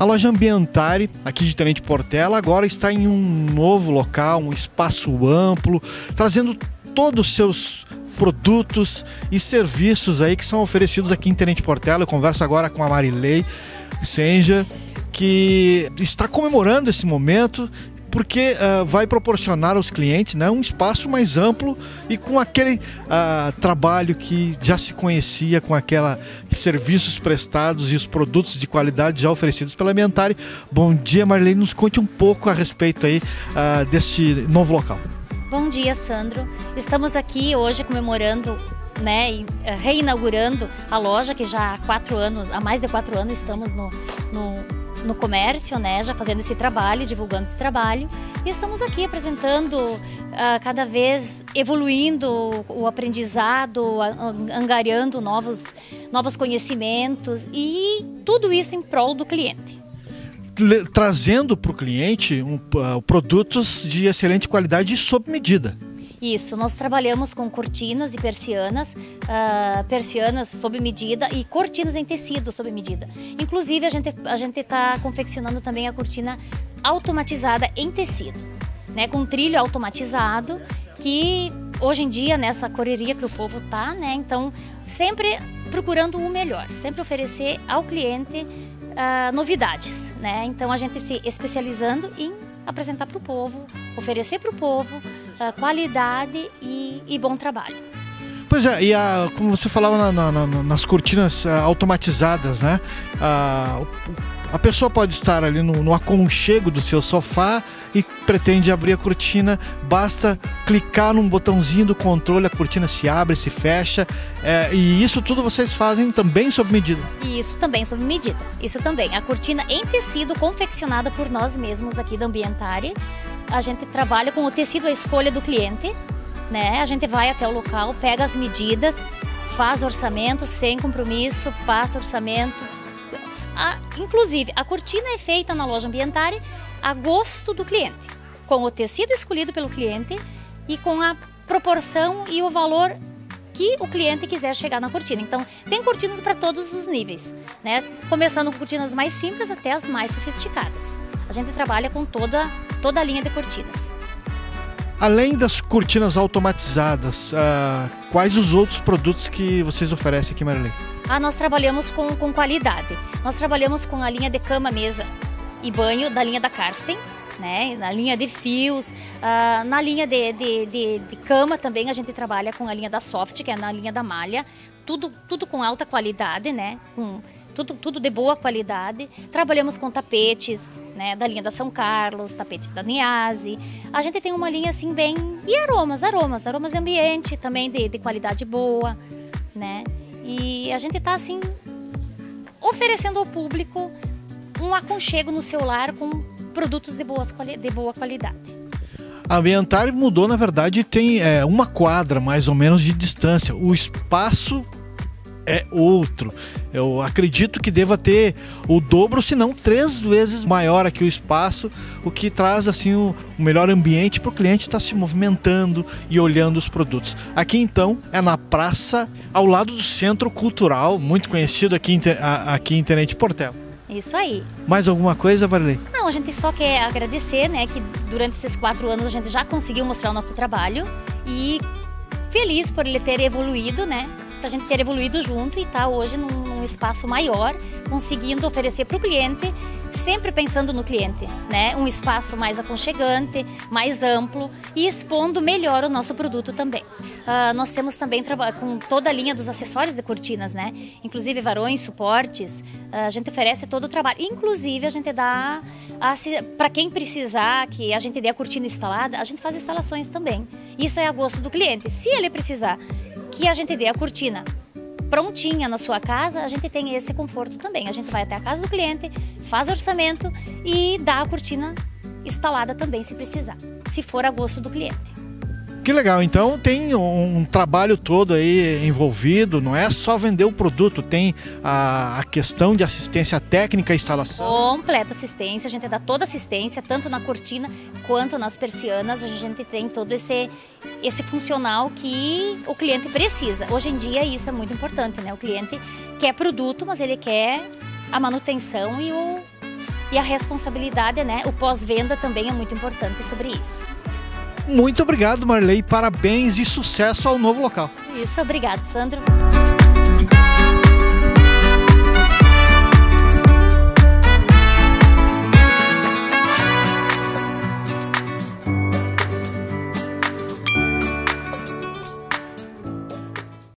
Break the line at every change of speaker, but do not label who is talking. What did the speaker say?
A loja Ambientare, aqui de Tenente Portela, agora está em um novo local, um espaço amplo, trazendo todos os seus produtos e serviços aí que são oferecidos aqui em Tenente Portela. Eu converso agora com a Marilei Senja, que está comemorando esse momento porque uh, vai proporcionar aos clientes né, um espaço mais amplo e com aquele uh, trabalho que já se conhecia, com aquela serviços prestados e os produtos de qualidade já oferecidos pela Ambientare. Bom dia, Marlene, nos conte um pouco a respeito aí uh, deste novo local.
Bom dia, Sandro. Estamos aqui hoje comemorando né, reinaugurando a loja que já há quatro anos, há mais de quatro anos estamos no, no no comércio, né, já fazendo esse trabalho, divulgando esse trabalho. E estamos aqui apresentando, uh, cada vez evoluindo o aprendizado, angariando novos, novos conhecimentos e tudo isso em prol do cliente
trazendo para o cliente um, uh, produtos de excelente qualidade e sob medida.
Isso, nós trabalhamos com cortinas e persianas, uh, persianas sob medida e cortinas em tecido sob medida. Inclusive, a gente a gente está confeccionando também a cortina automatizada em tecido, né, com trilho automatizado que hoje em dia nessa correria que o povo tá, né, então sempre procurando o melhor, sempre oferecer ao cliente uh, novidades, né? Então a gente se especializando em apresentar para o povo, oferecer para o povo qualidade e, e, bom trabalho.
Pois é, e a, como você falava na, na, nas cortinas uh, automatizadas, né? Uh, a pessoa pode estar ali no, no, aconchego do seu sofá e pretende abrir a cortina, basta clicar num botãozinho do controle, a cortina se abre, se fecha. É, e isso tudo vocês fazem também sob medida?
Isso também sob medida. Isso também. A cortina em tecido confeccionada por nós mesmos aqui da Ambientare. A gente trabalha com o tecido à escolha do cliente. Né? A gente vai até o local, pega as medidas, faz orçamento sem compromisso, passa orçamento, a, inclusive, a cortina é feita na loja Ambientare a gosto do cliente, com o tecido escolhido pelo cliente e com a proporção e o valor que o cliente quiser chegar na cortina. Então, tem cortinas para todos os níveis, né? Começando com cortinas mais simples até as mais sofisticadas. A gente trabalha com toda, toda a linha de cortinas.
Além das cortinas automatizadas, uh, quais os outros produtos que vocês oferecem aqui, Marilei?
Ah, nós trabalhamos com, com qualidade. Nós trabalhamos com a linha de cama, mesa e banho da linha da Karsten, né? Na linha de fios, uh, na linha de, de, de, de, cama também a gente trabalha com a linha da Soft, que é na linha da malha. Tudo, tudo com alta qualidade, né? Com, tudo, tudo de boa qualidade. Trabalhamos com tapetes, né, da linha da São Carlos, tapetes da Niase. A gente tem uma linha assim bem e aromas, aromas, aromas de ambiente também de, de qualidade boa, né? E a gente está assim oferecendo ao público um aconchego no seu lar com produtos de, boas, de boa qualidade.
A Ambientar mudou, na verdade, tem é, uma quadra mais ou menos de distância. O espaço é outro. Eu acredito que deva ter o dobro, se não três vezes maior aqui o espaço, o que traz assim o, melhor ambiente para o cliente estar tá se movimentando e olhando os produtos. Aqui então é na praça, ao lado do Centro Cultural, muito conhecido aqui em, aqui em Tenente Portela.
Isso aí.
Mais alguma coisa, Varley?
Não, a gente só quer agradecer, né, que durante esses quatro anos a gente já conseguiu mostrar o nosso trabalho e feliz por ele ter evoluído, né, para a gente ter evoluído junto e estar tá hoje num, num, espaço maior, conseguindo oferecer para o cliente, sempre pensando no cliente, né? Um espaço mais aconchegante, mais amplo e expondo melhor o nosso produto também. Uh, nós temos também com toda a linha dos acessórios de cortinas, né? Inclusive varões, suportes, uh, a gente oferece todo o trabalho. Inclusive a gente dá para quem precisar que a gente dê a cortina instalada, a gente faz instalações também. Isso é a gosto do cliente. Se ele precisar que a gente dê a cortina prontinha na sua casa, a gente tem esse conforto também. A gente vai até a casa do cliente, faz orçamento e dá a cortina instalada também se precisar, se for a gosto do cliente.
Que legal, então tem um trabalho todo aí envolvido, não é só vender o produto, tem a, a questão de assistência técnica, instalação.
Completa assistência, a gente dá toda assistência, tanto na cortina quanto nas persianas, a gente tem todo esse, esse funcional que o cliente precisa. Hoje em dia isso é muito importante, né? O cliente quer produto, mas ele quer a manutenção e o, e a responsabilidade, né? O pós-venda também é muito importante sobre isso.
Muito obrigado, Marley. Parabéns e sucesso ao novo local.
Isso, obrigado, Sandro.